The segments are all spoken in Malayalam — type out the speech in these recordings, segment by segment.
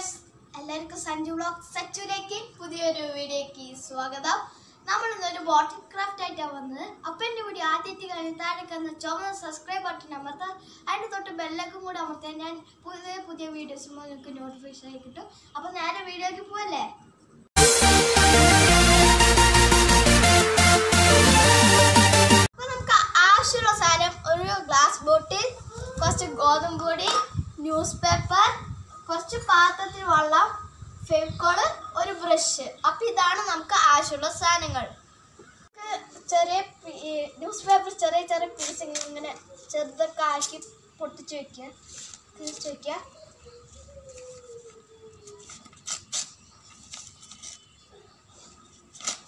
ഫ്രണ്ട്സ് എല്ലാവർക്കും സഞ്ജു ബ്ലോഗ് സച്ചുലേക്ക് പുതിയൊരു വീഡിയോക്ക് സ്വാഗതം. നമ്മൾ ഇന്നൊരു ബോട്ടിൽ ക്രാഫ്റ്റ് ആയിട്ടാണ് വന്നത്. അപ്പം എന്റെ വീഡിയോ ആദ്യത്തെ കഴിഞ്ഞ് താഴെ കന്ന ചുമന്ന സബ്സ്ക്രൈബ് ബട്ടൺ അമർത്താം. അതിന്റെ തൊട്ട് ബെല്ലൊക്കെ കൂടെ അമർത്താൻ ഞാൻ പുതിയ പുതിയ വീഡിയോസ് നിങ്ങൾക്ക് നോട്ടിഫിക്കേഷൻ ആയി കിട്ടും. അപ്പം നേരെ വീഡിയോയ്ക്ക് പോവല്ലേ? അപ്പോൾ നമുക്ക് ആവശ്യമുള്ള സാധനം ഒരു ഗ്ലാസ് ബോട്ടിൽ കുറച്ച് ഗോതമ്പ് പൊടി ന്യൂസ് പേപ്പർ കുറച്ച് പാത്രത്തിൽ വെള്ളം ഫെവിക്കോൾ ഒരു ബ്രഷ് അപ്പം ഇതാണ് നമുക്ക് ആവശ്യമുള്ള സാധനങ്ങൾ. ചെറിയ ന്യൂസ് പേപ്പർ ചെറിയ ചെറിയ പീസ് ഇങ്ങനെ ചെറുതൊക്കെ ആക്കി പൊട്ടിച്ച് വയ്ക്കുക തിരിച്ച് വയ്ക്കുക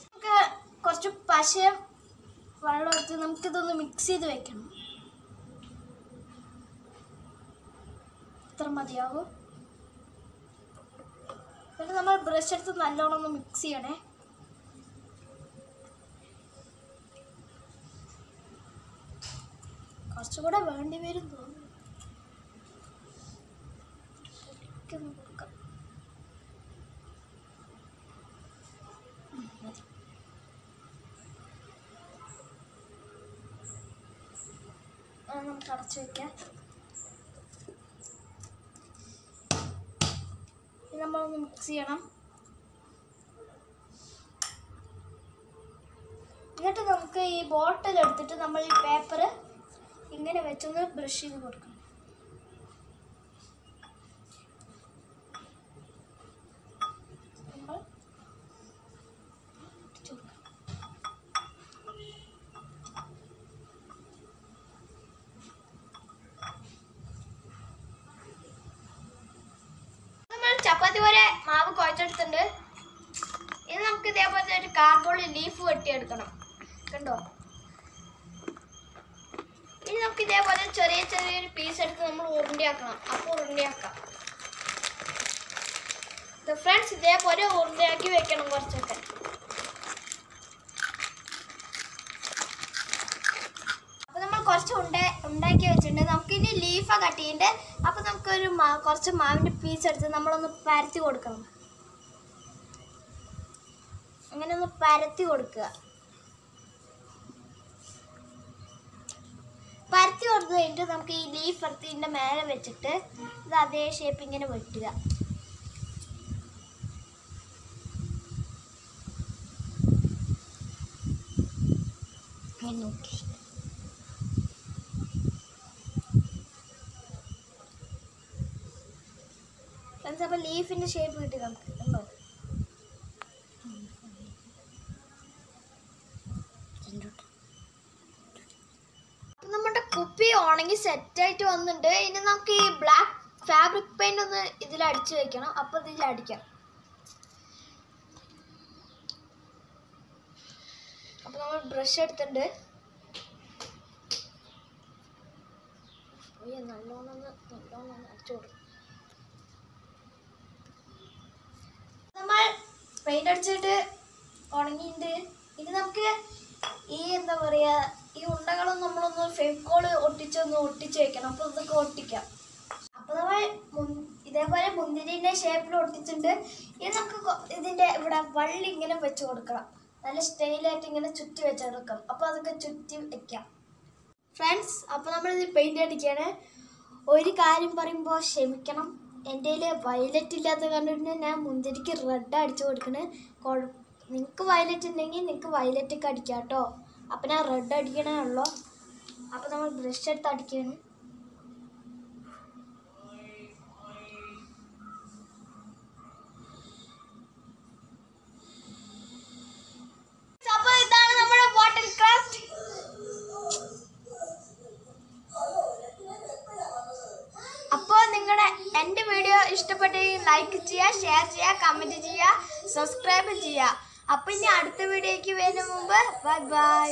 നമുക്ക് കുറച്ച് പശ വെള്ളം എടുത്ത് നമുക്കിതൊന്ന് മിക്സ് ചെയ്ത് വെക്കണം. ഇത്ര മതിയാവും. എന്നിട്ട് നമ്മൾ ബ്രഷ് എടുത്ത് നല്ലോണം ഒന്ന് മിക്സ് ചെയ്യണേ. കുറച്ചുകൂടെ വേണ്ടി വരും തോന്നുന്നു. നമുക്ക് അടച്ചു വെക്കാം. നമ്മളൊന്ന് മിക്സ് ചെയ്യണം. എന്നിട്ട് നമുക്ക് ഈ ബോട്ടിൽ എടുത്തിട്ട് നമ്മൾ ഈ പേപ്പർ ഇങ്ങനെ വെച്ചൊന്ന് ബ്രഷ് ചെയ്ത് കൊടുക്കണം നമ്മൾ ഇട്ടിട്ട് കൊടുക്കണം. നമ്മൾ ചപ്പാത്തി പോലെ മാവ് കുഴച്ചെടുത്തിട്ടുണ്ട്. ഇനി നമുക്ക് ഇതേപോലത്തെ ഒരു കാർബോളി ലീഫ് വെട്ടിയെടുക്കണം. കണ്ടോ? ഇനി നമുക്ക് ഇതേപോലെ ചെറിയ ചെറിയൊരു പീസ് എടുത്ത് നമ്മൾ ഉരുണ്ടയാക്കണം. അപ്പോൾ ഉരുണ്ടയാക്കാം. ഫ്രണ്ട്സ് ഇതേപോലെ ഉരുണ്ടയാക്കി വെക്കണം കുറച്ചൊക്കെ. അപ്പൊ നമ്മൾ കുറച്ച് ഉണ്ട ഇനി ലീഫാ കട്ട് ചെയ്യേണ്ടത് അപ്പോൾ നമുക്കൊരു മാ കുറച്ച് മാവിന്റെ പീസ് എടുത്ത് നമ്മളൊന്ന് പരത്തി കൊടുക്കണം. അങ്ങനെ ഒന്ന് പരത്തി കൊടുക്കുക. പരത്തി കൊടുത്തു കഴിഞ്ഞിട്ട് നമുക്ക് ഈ ലീഫ് എടുത്ത് ഇതിന്റെ മേലെ വെച്ചിട്ട് ഇത് അതേ ഷേപ്പ് ഇങ്ങനെ വെട്ടുക. നോക്കി. ഫ്രണ്ട്സ് അപ്പോൾ ലീഫിന്റെ ഷേപ്പ് കിട്ടി നമുക്ക് ഉണ്ടോ നമ്മുടെ കുപ്പി ഉണങ്ങി സെറ്റായിട്ട് വന്നിട്ടുണ്ട്. ഇനി നമുക്ക് ഈ ബ്ലാക്ക് ഫാബ്രിക് പെയിന്റ് ഒന്ന് ഇതിൽ അടിച്ചു വെക്കണം. അപ്പോൾ ഇതിൽ അടിക്കാം. അപ്പൊ നമ്മൾ ബ്രഷ് എടുത്തിട്ടുണ്ട്. നല്ലോണം നല്ലോണം അടിച്ചു കൊടുക്കും നമ്മൾ പെയിന്റ് അടിച്ചിട്ട് ഉണങ്ങിയിട്ടുണ്ട് ഇനി നമുക്ക് ഈ എന്താ പറയാ ഈ ഉണ്ടകളും നമ്മളൊന്ന് ഫെവിക്കോൾ ഒട്ടിച്ചൊന്ന് ഒട്ടിച്ച് വെക്കണം. അപ്പൊ ഇതൊക്കെ ഒട്ടിക്കാം. അപ്പൊ നമ്മൾ ഇതേപോലെ മുന്തിരിന്റെ ഷേപ്പിൽ ഒട്ടിച്ചിട്ടുണ്ട് ഇനി നമുക്ക് ഇതിന്റെ ഇവിടെ വള്ളി ഇങ്ങനെ വെച്ച് കൊടുക്കണം. നല്ല സ്റ്റൈലായിട്ട് ഇങ്ങനെ ചുറ്റി വെച്ചെടുക്കാം അപ്പൊ അതൊക്കെ ചുറ്റി വെക്കാം. ഫ്രണ്ട്സ് അപ്പോൾ നമ്മളിത് പെയിന്റ് അടിക്കുകയാണ് ഒരു കാര്യം പറയുമ്പോൾ ക്ഷമിക്കണം. എന്റെ കയ്യിൽ വയലറ്റ് ഇല്ലാത്ത കണ്ടിട്ട് ഞാൻ മുന്തിരിക്ക് റെഡ് അടിച്ചു കൊടുക്കണേ. കുഴ നിങ്ങൾക്ക് വയലറ്റ് ഉണ്ടെങ്കിൽ നിങ്ങൾക്ക് വയലറ്റ് ഒക്കെ അടിക്കാം കേട്ടോ അപ്പം ഞാൻ റെഡ് അടിക്കണേ ഉള്ളൂ. അപ്പം നമ്മൾ ബ്രഷ് എടുത്ത് അടിക്കുകയാണ് ഇഷ്ടപ്പെട്ടെങ്കിൽ ലൈക്ക് ചെയ്യുക ഷെയർ ചെയ്യുക കമന്റ് ചെയ്യുക സബ്സ്ക്രൈബ് ചെയ്യുക. അപ്പം ഇനി അടുത്ത വീഡിയോയ്ക്ക് വരുന്ന മുമ്പ് ബൈ ബൈ